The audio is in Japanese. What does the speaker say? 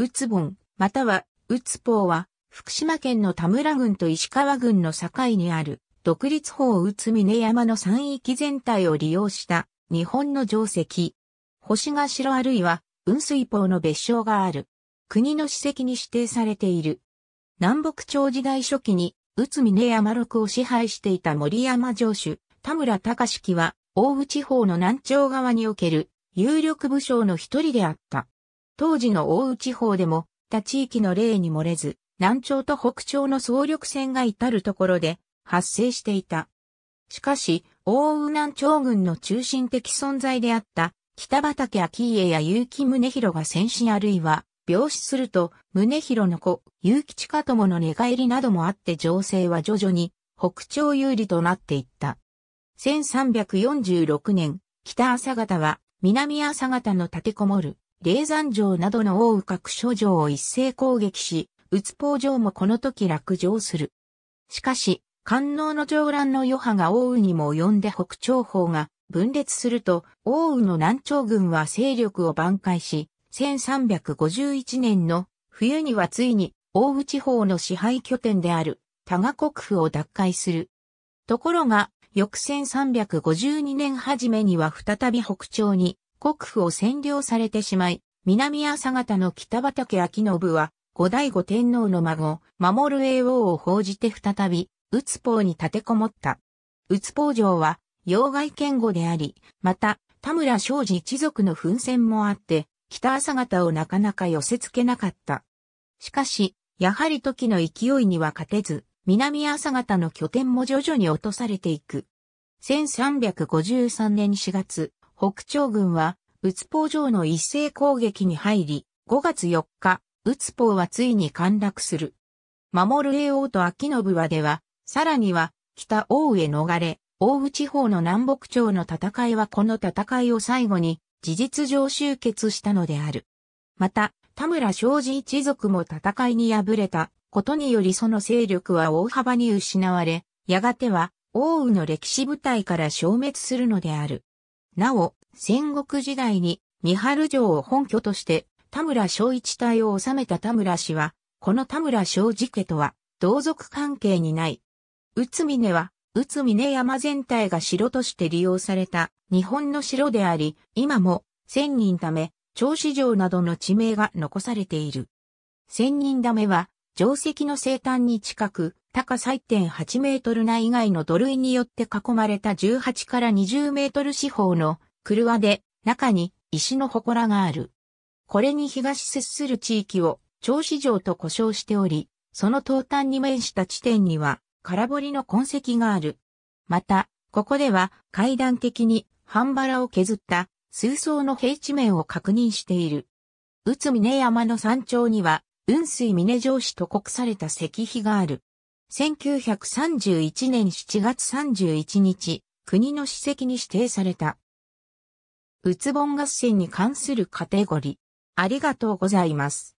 うつぼん、または、うつぽうは、福島県の田村郡と石川郡の境にある、独立法宇都峰山の山域全体を利用した日本の定石。星頭あるいは雲水峰の別称がある。国の史跡に指定されている。南北朝時代初期に宇都峰山麓を支配していた森山城主、田村隆樹は大宇地方の南朝側における有力武将の一人であった。当時の大宇地方でも他地域の例に漏れず、南朝と北朝の総力戦が至るところで発生していた。しかし、大宇南朝軍の中心的存在であった北畠昭家や結城宗弘が戦死あるいは病死すると宗弘の子、結城近友の寝返りなどもあって情勢は徐々に北朝有利となっていった。1346年、北朝方は南朝方の立てこもる霊山城などの大宇各所城を一斉攻撃し、宇津宝城もこの時落城する。しかし、官能の上乱の余波が大宇にも及んで北朝方が分裂すると、大宇の南朝軍は勢力を挽回し、1351年の冬にはついに大宇地方の支配拠点である多賀国府を奪回する。ところが、翌1352年初めには再び北朝に国府を占領されてしまい、南朝方の北畠明信は後醍醐天皇の孫、守る栄王を報じて再びうつぽうに立てこもった。うつぽう城は、要害堅固であり、また、田村昌司一族の奮戦もあって、北朝方をなかなか寄せ付けなかった。しかし、やはり時の勢いには勝てず、南朝方の拠点も徐々に落とされていく。1353年4月、北朝軍は、うつぽう城の一斉攻撃に入り、5月4日、うつぽうはついに陥落する。守る栄王と秋信はでは、さらには、北大へ逃れ、大宇地方の南北朝の戦いはこの戦いを最後に事実上終結したのである。また、田村昌司一族も戦いに敗れたことによりその勢力は大幅に失われ、やがては大宇の歴史部隊から消滅するのである。なお、戦国時代に三春城を本拠として田村昌一隊を治めた田村氏は、この田村昌司家とは同族関係にない宇都峰は、宇都峰山全体が城として利用された日本の城であり、今も千人ため、銚子城などの地名が残されている。千人ダメは、城石の西端に近く、高さ1.8メートル内以外の土塁によって囲まれた18から20メートル四方の車で、中に石の祠がある。これに東接する地域を銚子城と呼称しており、その東端に面した地点には空堀の痕跡がある。また、ここでは階段的に半腹を削った数層の平地面を確認している。宇都峰山の山頂には、雲水峰城市と国された石碑がある。1931年7月31日、国の史跡に指定された。うつぼん合戦に関するカテゴリー。ありがとうございます。